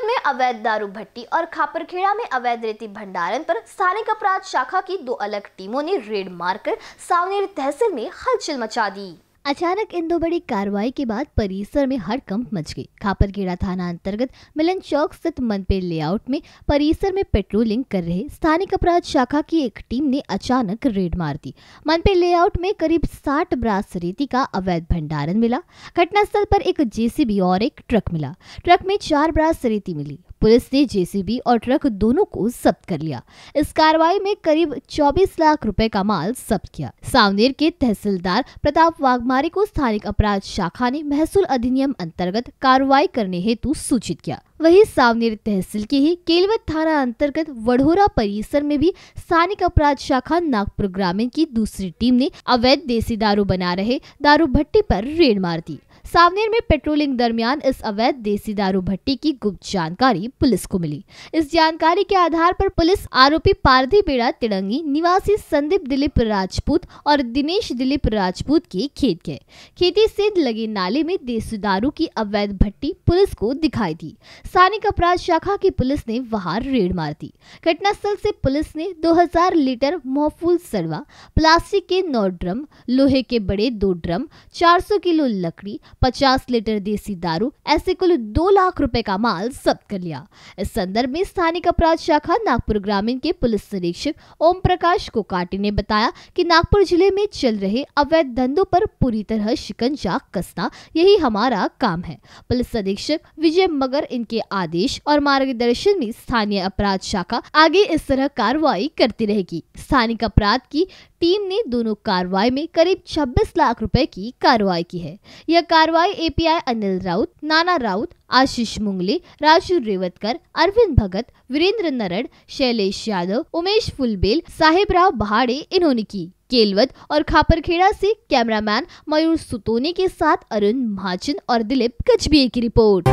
में अवैध दारू भट्टी और खापरखेड़ा में अवैध रेती भंडारण पर स्थानिक अपराध शाखा की दो अलग टीमों ने रेड मारकर सावनेर तहसील में हलचल मचा दी। अचानक इन दो बड़ी कार्रवाई के बाद परिसर में हड़कंप मच गई। खापरखेड़ा थाना अंतर्गत मिलन चौक स्थित मनपे लेआउट में परिसर में पेट्रोलिंग कर रहे स्थानिक अपराध शाखा की एक टीम ने अचानक रेड मार दी। मनपे लेआउट में करीब 60 ब्रास रेती का अवैध भंडारण मिला। घटनास्थल पर एक जेसीबी और एक ट्रक मिला। ट्रक में चार ब्रास रेती मिली। पुलिस ने जेसीबी और ट्रक दोनों को जब्त कर लिया। इस कार्रवाई में करीब 24 लाख रुपए का माल जब्त किया। सावनेर के तहसीलदार प्रताप वाघमारे को स्थानिक अपराध शाखा ने महसूल अधिनियम अंतर्गत कार्रवाई करने हेतु सूचित किया। वही सावनेर तहसील के ही केलवत थाना अंतर्गत वढ़ोरा परिसर में भी स्थानिक अपराध शाखा नागपुर ग्रामीण की दूसरी टीम ने अवैध देसी दारू बना रहे दारू भट्टी पर रेड मार दी। सावनेर में पेट्रोलिंग दरमियान इस अवैध देसी दारू भट्टी की गुप्त जानकारी पुलिस को मिली। इस जानकारी के आधार पर पुलिस आरोपी पारधी बेड़ा तिड़ंगी निवासी संदीप दिलीप राजपूत और दिनेश दिलीप राजपूत के खेत गए। खेती से लगे नाले में देसी दारू की अवैध भट्टी पुलिस को दिखाई दी। स्थानिक अपराध शाखा की पुलिस ने वहाँ रेड मार दी। घटनास्थल से पुलिस ने 2000 लीटर महफूल सड़वा, प्लास्टिक के नौ ड्रम, लोहे के बड़े दो ड्रम 400 किलो लकड़ी 50 लीटर देसी दारू, ऐसे कुल दो लाख रुपए का माल जब्त कर लिया। इस संदर्भ में स्थानीय अपराध शाखा नागपुर ग्रामीण के पुलिस निरीक्षक ओम प्रकाश कोकाटी ने बताया कि नागपुर ज़िले में चल रहे अवैध धंधों पर पूरी तरह शिकंजा कसना यही हमारा काम है। पुलिस अधीक्षक विजय मगर इनके आदेश और मार्गदर्शन में स्थानीय अपराध शाखा आगे इस तरह कार्रवाई करती रहेगी। स्थानिक अपराध की टीम ने दोनों कार्रवाई में करीब 26 लाख रुपए की कार्रवाई की है। यह कार्रवाई एपीआई अनिल राउत, नाना राउत, आशीष मुंगले, राजू रेवतकर, अरविंद भगत, वीरेंद्र नरड़, शैलेश यादव, उमेश फुलबेल, साहेब राव बहाड़े इन्होंने की। केलवत और खापरखेड़ा से कैमरामैन मयूर सुतोनी के साथ अरुण महाजन और दिलीप कचबिए की रिपोर्ट।